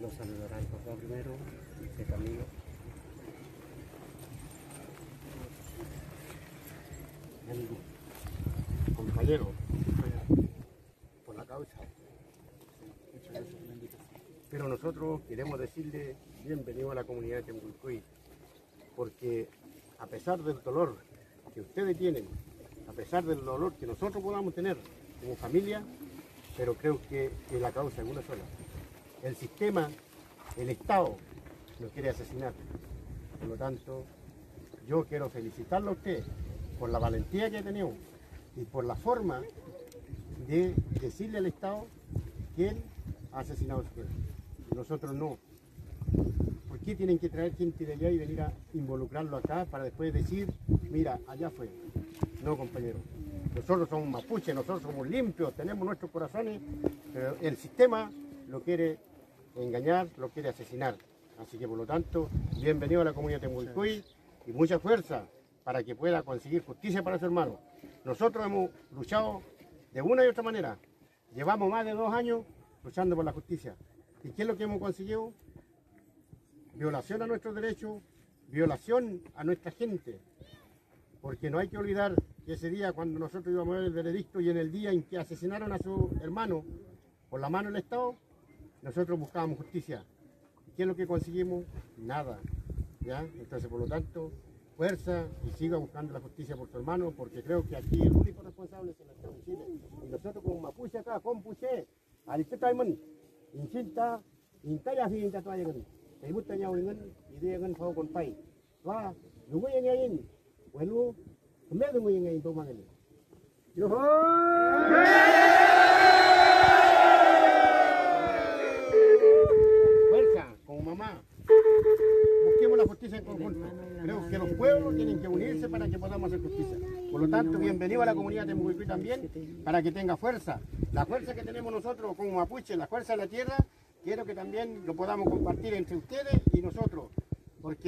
Nos saludará el papá primero, este amigo. Amigo, compañero, por la causa. Pero nosotros queremos decirle bienvenido a la comunidad de Tembulcuy, porque a pesar del dolor que ustedes tienen, a pesar del dolor que nosotros podamos tener como familia, pero creo que la causa es una sola. El sistema, el Estado, nos quiere asesinar. Por lo tanto, yo quiero felicitarlo a usted por la valentía que ha tenido y por la forma de decirle al Estado que él ha asesinado a usted. Nosotros no. ¿Por qué tienen que traer gente de allá y venir a involucrarlo acá para después decir, mira, allá fue? No, compañero. Nosotros somos mapuches, nosotros somos limpios, tenemos nuestros corazones, pero el sistema lo quiere engañar, lo quiere asesinar. Así que por lo tanto, bienvenido a la comunidad de Temulcuy y mucha fuerza para que pueda conseguir justicia para su hermano. Nosotros hemos luchado de una y otra manera. Llevamos más de dos años luchando por la justicia. ¿Y qué es lo que hemos conseguido? Violación a nuestros derechos, violación a nuestra gente. Porque no hay que olvidar que ese día cuando nosotros íbamos a ver el veredicto y en el día en que asesinaron a su hermano por la mano del Estado, nosotros buscábamos justicia. ¿Y qué es lo que conseguimos? Nada. ¿ya? Entonces, por lo tanto, fuerza y siga buscando la justicia por su hermano, porque creo que aquí el único responsable es el Estado de Chile. Y nosotros como mapuche acá, con puche, alitetaiman, inchinta, intaya fi inta tuaya gan. Kay mutta nya wingan, ide gan fao kon pai. Wa, lungo yang yain, welu, kembe lungo yang yain to mangan. Yoho! Fuerza, mamá. Busquemos la justicia en conjunto. Creo que los pueblos tienen que unirse para que podamos hacer justicia. Por lo tanto, bienvenido a la comunidad de Muguicuy también, para que tenga fuerza. La fuerza que tenemos nosotros como mapuche, la fuerza de la tierra, quiero que también lo podamos compartir entre ustedes y nosotros. Porque